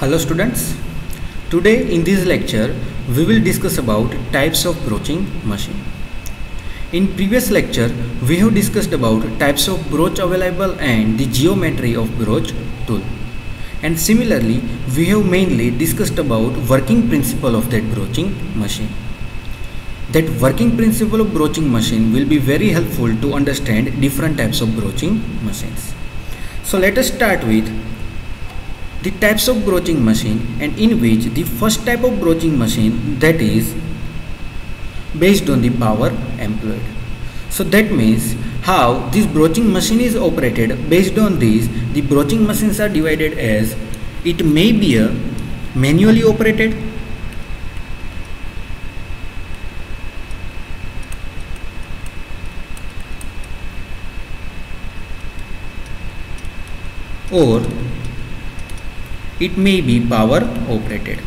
Hello students. Today in this lecture we will discuss about types of broaching machine. In previous lecture we have discussed about types of broach available and the geometry of broach tool. And similarly we have mainly discussed about working principle of that broaching machine. That working principle of broaching machine will be very helpful to understand different types of broaching machines. So let us start with the types of broaching machine and in which the first type of broaching machine that is based on the power employed. So that means how this broaching machine is operated based on this the broaching machines are divided as it may be a manually operated or it may be power operated.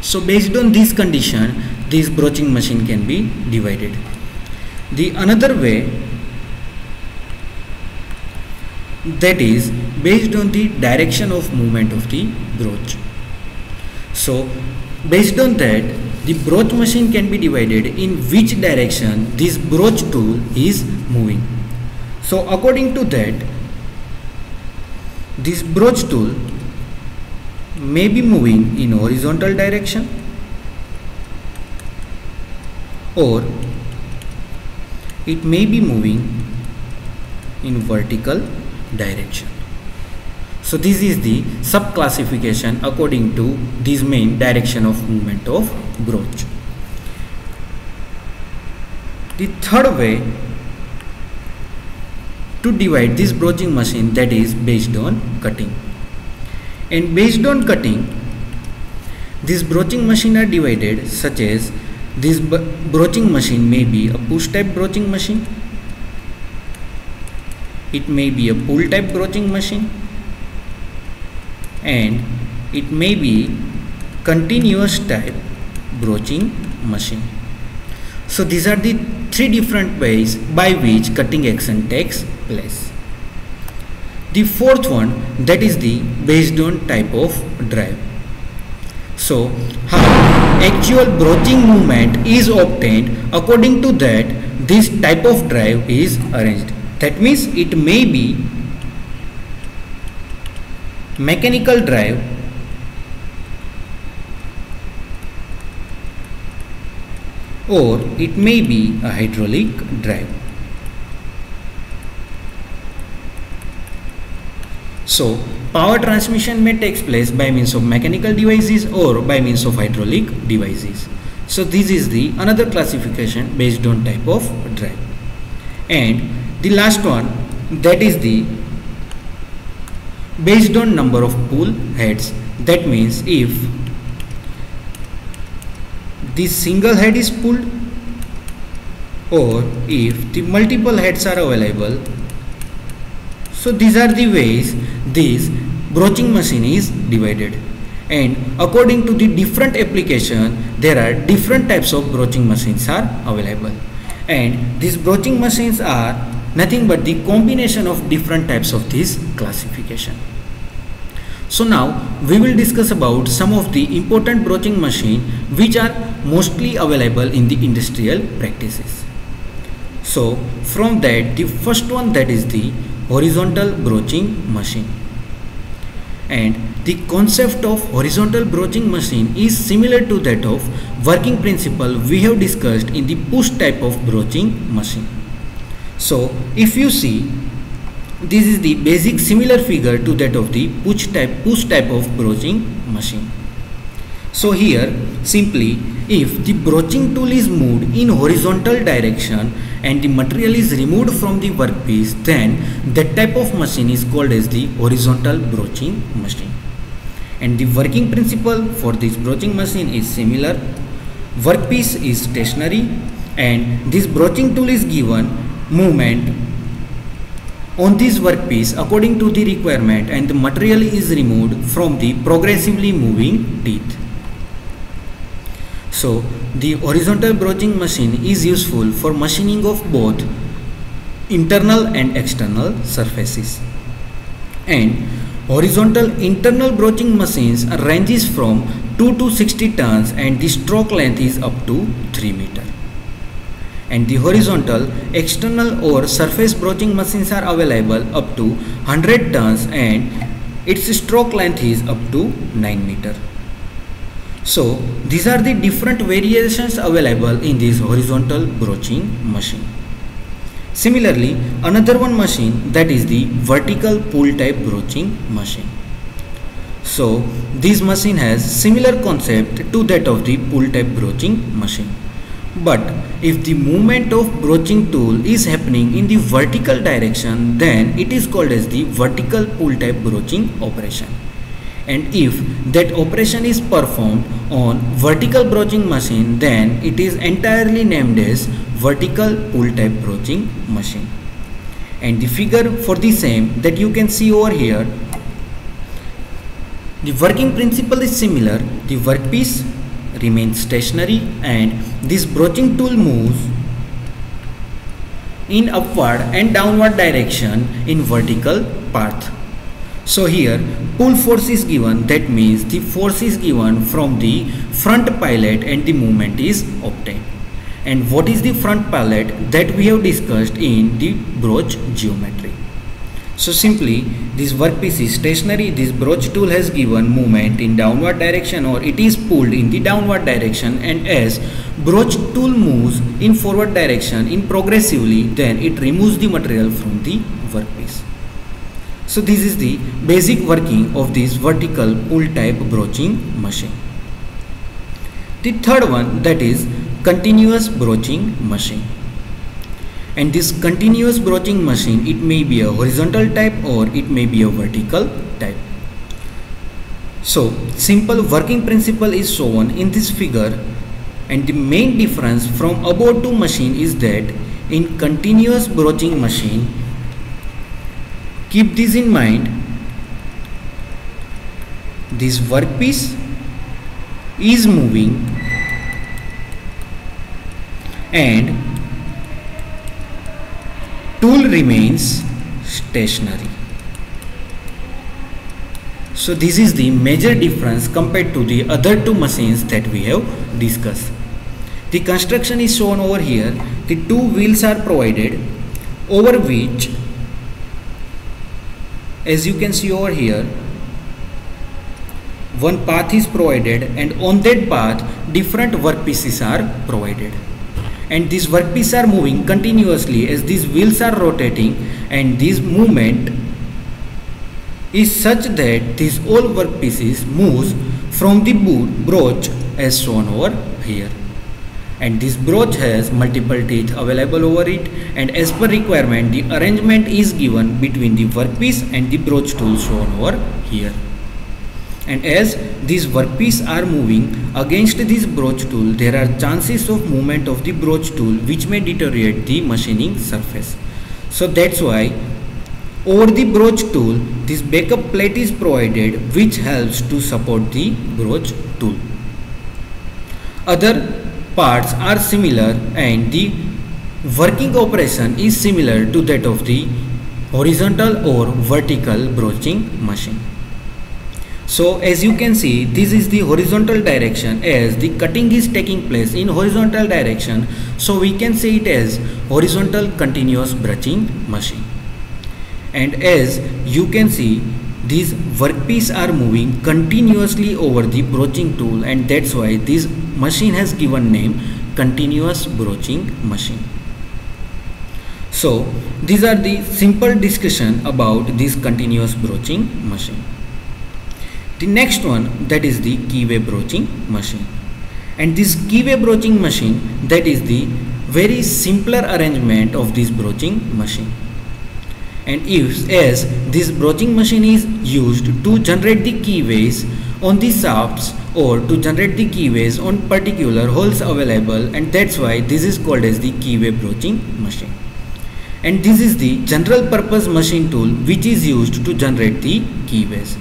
So based on this condition this broaching machine can be divided. The another way that is based on the direction of movement of the broach. So based on that the broach machine can be divided in which direction this broach tool is moving. So according to that this broach tool may be moving in horizontal direction or it may be moving in vertical direction. So this is the sub classification according to this main direction of movement of broach. The third way to divide this broaching machine that is based on cutting. And based on cutting this broaching machine are divided such as this broaching machine may be a push type broaching machine it may be a pull type broaching machine and it may be continuous type broaching machine. So these are the three different ways by which cutting action takes place. The fourth one that is the based on type of drive. So how actual broaching movement is obtained according to that this type of drive is arranged. That means it may be mechanical drive or it may be a hydraulic drive. So power transmission may take place by means of mechanical devices or by means of hydraulic devices. So this is the another classification based on type of drive. And the last one that is the based on number of pull heads that means if the single head is pulled or if the multiple heads are available so these are the ways this broaching machine is divided. And according to the different application there are different types of broaching machines are available. And these broaching machines are nothing but the combination of different types of this classification. So now we will discuss about some of the important broaching machine which are mostly available in the industrial practices. So from that the first one that is the horizontal broaching machine and the concept of horizontal broaching machine is similar to that of working principle we have discussed in the push type of broaching machine. So if you see this is the basic similar figure to that of the push type push type of broaching machine. So here simply if the broaching tool is moved in horizontal direction and the material is removed from the workpiece then that type of machine is called as the horizontal broaching machine. And the working principle for this broaching machine is similar. Workpiece is stationary and this broaching tool is given movement on this workpiece according to the requirement and the material is removed from the progressively moving teeth. So the horizontal broaching machine is useful for machining of both internal and external surfaces. And horizontal internal broaching machines ranges from 2 to 60 tons and the stroke length is up to 3 meter and the horizontal external or surface broaching machines are available up to 100 tons and its stroke length is up to 9 meter. So these are the different variations available in this horizontal broaching machine. Similarly, another one machine that is the vertical pull type broaching machine. So this machine has similar concept to that of the pull type broaching machine. But if the movement of broaching tool is happening in the vertical direction then it is called as the vertical pull type broaching operation. And if that operation is performed on vertical broaching machine then it is entirely named as vertical pull type broaching machine. And the figure for the same that you can see over here the working principle is similar. The workpiece remains stationary and this broaching tool moves in upward and downward direction in vertical path. So here pull force is given that means the force is given from the front pilot and the movement is obtained. And what is the front pilot that we have discussed in the broach geometry. So simply this workpiece is stationary, this broach tool has given movement in downward direction or it is pulled in the downward direction and as broach tool moves in forward direction in progressively then it removes the material from the workpiece. So this is the basic working of this vertical pull type broaching machine. The third one that is continuous broaching machine. And this continuous broaching machine it may be a horizontal type or it may be a vertical type. So simple working principle is shown in this figure. And the main difference from above two machine is that in continuous broaching machine keep this in mind this workpiece is moving and tool remains stationary. So this is the major difference compared to the other two machines that we have discussed. The construction is shown over here. The two wheels are provided over which as you can see over here one path is provided and on that path different workpieces are provided. And these workpieces are moving continuously as these wheels are rotating and this movement is such that these all workpieces moves from the broach as shown over here and this broach has multiple teeth available over it. And as per requirement the arrangement is given between the workpiece and the broach tool shown over here. And as these workpiece are moving against this broach tool there are chances of movement of the broach tool which may deteriorate the machining surface. So that's why over the broach tool this backup plate is provided which helps to support the broach tool. Other parts are similar and the working operation is similar to that of the horizontal or vertical broaching machine. So as you can see this is the horizontal direction as the cutting is taking place in horizontal direction. So we can say it as horizontal continuous broaching machine. And as you can see these workpiece are moving continuously over the broaching tool and that's why this machine has given name continuous broaching machine. So these are the simple discussion about this continuous broaching machine. The next one that is the keyway broaching machine. And this keyway broaching machine that is the very simpler arrangement of this broaching machine. And if as this broaching machine is used to generate the keyways on the shafts or to generate the keyways on particular holes available and that's why this is called as the keyway broaching machine. And this is the general purpose machine tool which is used to generate the keyways.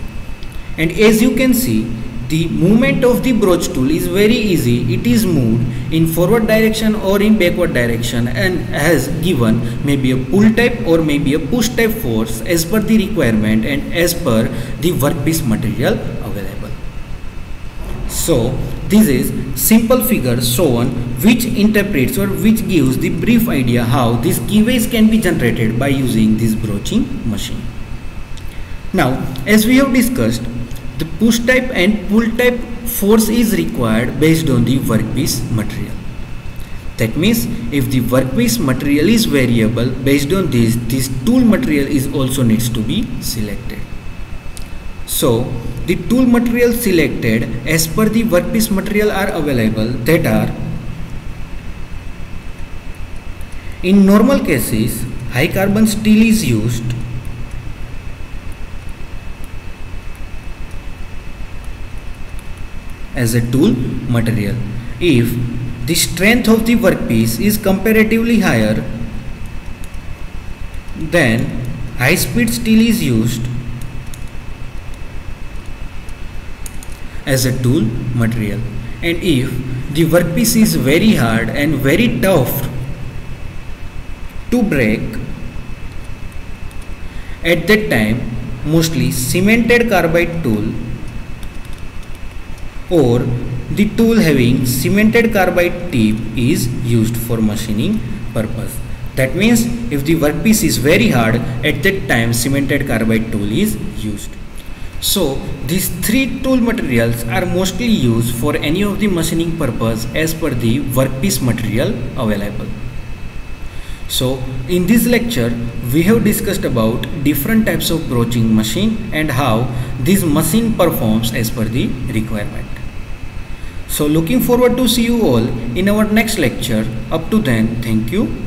And as you can see the movement of the broach tool is very easy. It is moved in forward direction or in backward direction and has given maybe a pull type or maybe a push type force as per the requirement and as per the workpiece material so this is simple figure shown which interprets or which gives the brief idea how these keyways can be generated by using this broaching machine now as we have discussed the push type and pull type force is required based on the workpiece material. That means if the workpiece material is variable based on this, this tool material is also needs to be selected. So the tool material selected as per the workpiece material are available that are in normal cases high carbon steel is used as a tool material. If the strength of the workpiece is comparatively higher, then high speed steel is used as a tool material. And if the workpiece is very hard and very tough to break, at that time mostly cemented carbide tool or the tool having cemented carbide tip is used for machining purpose. That means if the workpiece is very hard at that time cemented carbide tool is used. So these three tool materials are mostly used for any of the machining purpose as per the workpiece material available. So in this lecture we have discussed about different types of broaching machine and how this machine performs as per the requirement. So looking forward to see you all in our next lecture. Up to then, thank you.